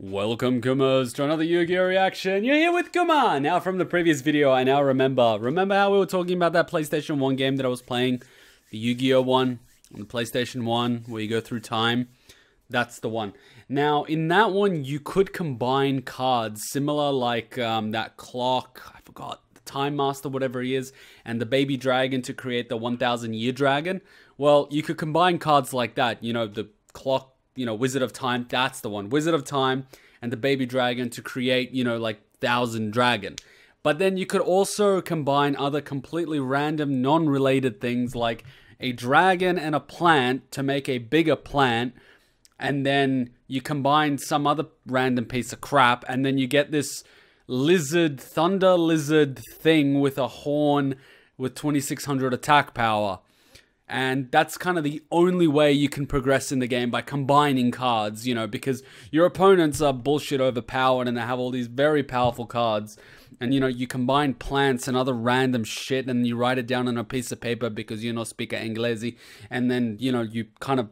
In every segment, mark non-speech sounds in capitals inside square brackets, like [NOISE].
Welcome, Kumas, to another Yu-Gi-Oh! reaction. You're here with Kuma! Now, from the previous video, I now remember. Remember how we were talking about that PlayStation 1 game that I was playing? The Yu-Gi-Oh! one on the PlayStation 1, where you go through time? That's the one. Now, in that one, you could combine cards similar like um, that clock, I forgot, the Time Master, whatever he is, and the Baby Dragon to create the 1000 Year Dragon. Well, you could combine cards like that, you know, the clock you know, Wizard of Time, that's the one. Wizard of Time and the Baby Dragon to create, you know, like Thousand Dragon. But then you could also combine other completely random, non related things like a dragon and a plant to make a bigger plant. And then you combine some other random piece of crap, and then you get this lizard, thunder lizard thing with a horn with 2600 attack power. And that's kind of the only way you can progress in the game by combining cards, you know, because your opponents are bullshit overpowered and they have all these very powerful cards. And, you know, you combine plants and other random shit and you write it down on a piece of paper because you know speak Inglesi. And then, you know, you kind of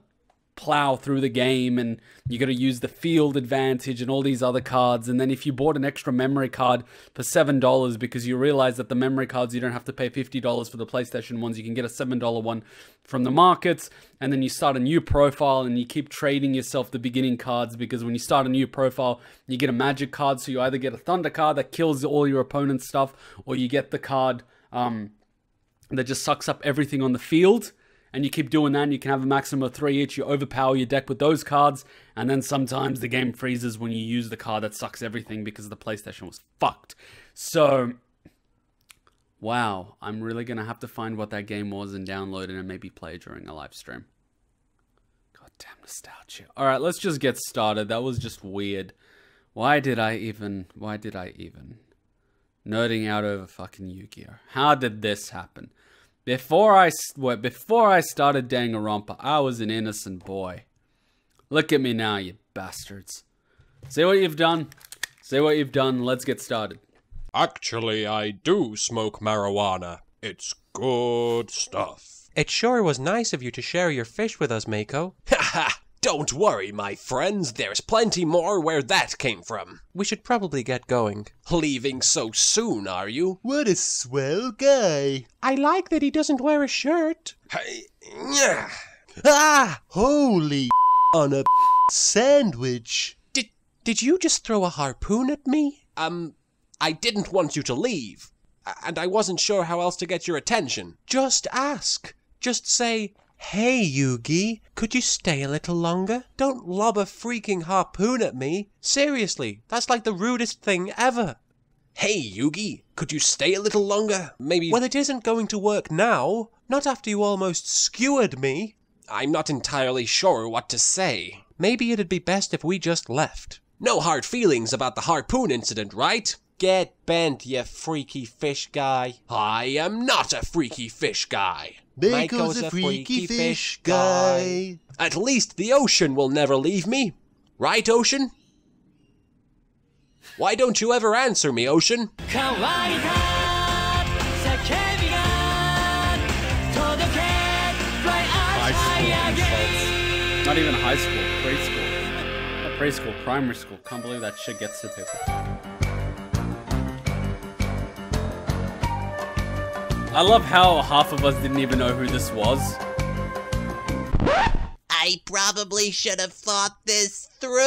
plow through the game and you got to use the field advantage and all these other cards. And then if you bought an extra memory card for $7 because you realize that the memory cards you don't have to pay $50 for the PlayStation ones you can get a $7 one from the markets. And then you start a new profile and you keep trading yourself the beginning cards because when you start a new profile you get a magic card. So you either get a thunder card that kills all your opponent's stuff or you get the card um, that just sucks up everything on the field and you keep doing that, and you can have a maximum of three each. You overpower your deck with those cards, and then sometimes the game freezes when you use the card that sucks everything because the PlayStation was fucked. So, wow, I'm really gonna have to find what that game was and download it and maybe play during a live stream. God damn nostalgia. All right, let's just get started. That was just weird. Why did I even? Why did I even? Nerding out over fucking Yu-Gi-Oh. How did this happen? Before I before I started Danganronpa, I was an innocent boy. Look at me now, you bastards. See what you've done? See what you've done. Let's get started. Actually, I do smoke marijuana. It's good stuff. It sure was nice of you to share your fish with us, Mako. Ha [LAUGHS] [LAUGHS] ha! Don't worry, my friends, there's plenty more where that came from. We should probably get going. Leaving so soon, are you? What a swell guy. I like that he doesn't wear a shirt. Hey, yeah. Ah! Holy [LAUGHS] on a [LAUGHS] sandwich. Did did you just throw a harpoon at me? Um, I didn't want you to leave. And I wasn't sure how else to get your attention. Just ask. Just say, Hey, Yugi, could you stay a little longer? Don't lob a freaking harpoon at me. Seriously, that's like the rudest thing ever. Hey, Yugi, could you stay a little longer? Maybe. Well, it isn't going to work now. Not after you almost skewered me. I'm not entirely sure what to say. Maybe it'd be best if we just left. No hard feelings about the harpoon incident, right? Get bent, you freaky fish guy. I am not a freaky fish guy. Mako's a freaky fish guy. At least the ocean will never leave me. Right, Ocean? Why don't you ever answer me, Ocean? High school insults. Not even high school, preschool. Not preschool, primary school. Can't believe that shit gets to people. I love how half of us didn't even know who this was. I probably should have thought this through.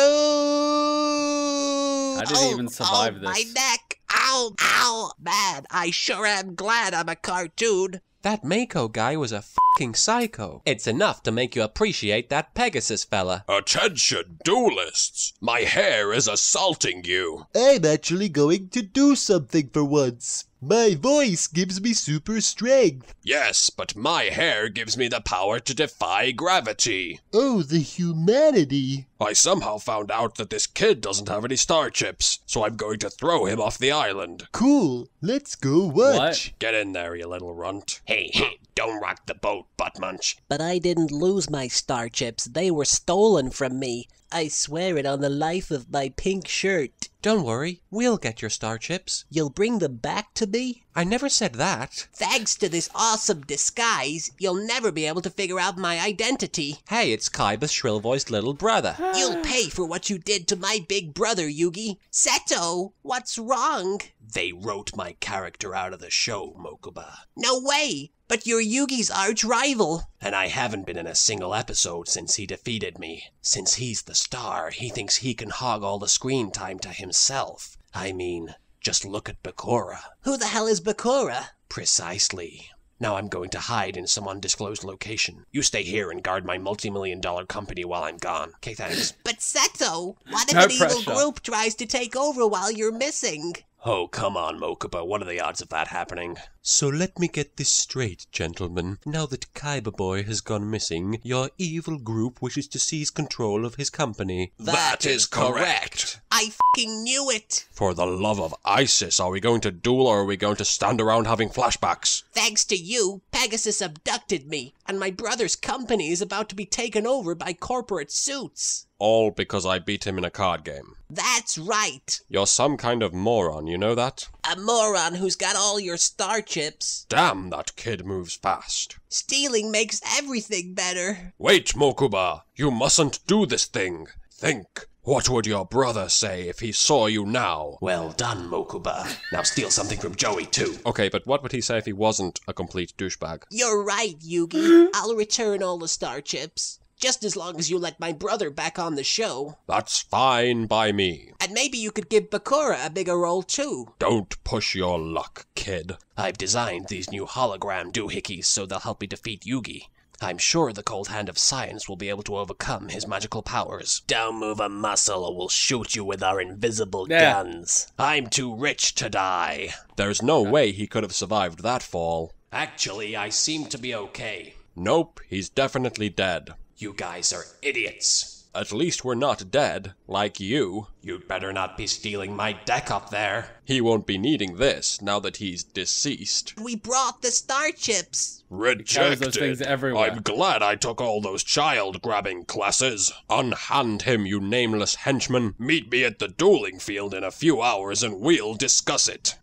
I didn't oh, even oh, survive oh, this. My neck. Ow, ow. Man, I sure am glad I'm a cartoon. That Mako guy was a fucking psycho. It's enough to make you appreciate that Pegasus fella. Attention, duelists! My hair is assaulting you. I'm actually going to do something for once. My voice gives me super strength. Yes, but my hair gives me the power to defy gravity. Oh, the humanity. I somehow found out that this kid doesn't have any star chips, so I'm going to throw him off the island. Cool. Let's go watch. Get in there, you little runt. Hey, hey, don't rock the boat, butt munch. But I didn't lose my star chips. They were stolen from me. I swear it on the life of my pink shirt. Don't worry, we'll get your star chips. You'll bring them back to me? I never said that. Thanks to this awesome disguise, you'll never be able to figure out my identity. Hey, it's Kaiba's shrill voiced little brother. You'll pay for what you did to my big brother, Yugi. Seto, what's wrong? They wrote my character out of the show, Mokuba. No way! But you're Yugi's arch rival. And I haven't been in a single episode since he defeated me. Since he's the star, he thinks he can hog all the screen time to himself. I mean, just look at Bakura. Who the hell is Bakura? Precisely. Now I'm going to hide in some undisclosed location. You stay here and guard my multi-million dollar company while I'm gone. Okay, thanks. But Seto, what if No an evil group tries to take over while you're missing? Oh, come on, Mokuba. What are the odds of that happening? So let me get this straight, gentlemen. Now that Kaiba Boy has gone missing, your evil group wishes to seize control of his company. That is correct. I fucking knew it! For the love of Isis, are we going to duel or are we going to stand around having flashbacks? Thanks to you, Pegasus abducted me, and my brother's company is about to be taken over by corporate suits. All because I beat him in a card game. That's right. You're some kind of moron, you know that? A moron who's got all your star chips. Damn, that kid moves fast. Stealing makes everything better. Wait, Mokuba! You mustn't do this thing! Think! What would your brother say if he saw you now? Well done, Mokuba. Now steal something from Joey, too. Okay, but what would he say if he wasn't a complete douchebag? You're right, Yugi. [GASPS] I'll return all the star chips. Just as long as you let my brother back on the show. That's fine by me. And maybe you could give Bakura a bigger role too. Don't push your luck, kid. I've designed these new hologram doohickeys so they'll help me defeat Yugi. I'm sure the cold hand of science will be able to overcome his magical powers. Don't move a muscle or we'll shoot you with our invisible Yeah. guns. I'm too rich to die. There's no way he could have survived that fall. Actually, I seem to be okay. Nope, he's definitely dead. You guys are idiots. At least we're not dead, like you. You'd better not be stealing my deck up there. He won't be needing this now that he's deceased. We brought the star chips. Rejected. those things everywhere. I'm glad I took all those child grabbing classes. Unhand him, you nameless henchman. Meet me at the dueling field in a few hours and we'll discuss it.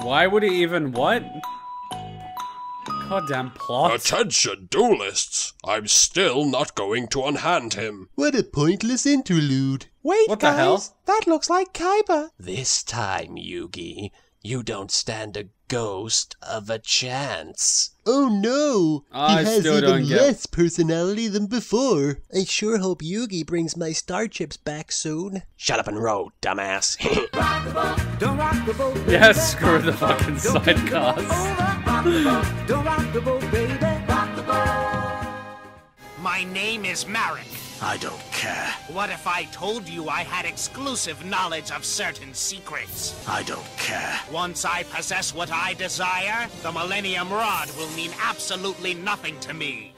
Why would he even what? Goddamn plot. Attention, duelists! I'm still not going to unhand him. What a pointless interlude. Wait, What the hell? That looks like Kaiba. This time, Yugi, you don't stand a ghost of a chance. Oh no! I he has still even don't get- less personality than before. I sure hope Yugi brings my star chips back soon. Shut up and row, dumbass. [LAUGHS] yes, screw the fucking sidecars. My name is Marik. I don't care. What if I told you I had exclusive knowledge of certain secrets? I don't care. Once I possess what I desire, the Millennium Rod will mean absolutely nothing to me.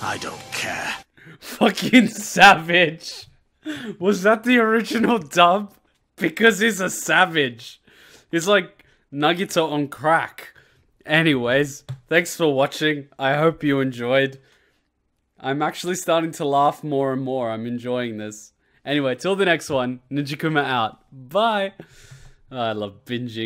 I don't care. Fucking savage. Was that the original dub? Because he's a savage. He's like Nagito on crack. Anyways, thanks for watching. I hope you enjoyed. I'm actually starting to laugh more and more. I'm enjoying this. Anyway, till the next one, Ninja Kuma out. Bye. Oh, I love binging.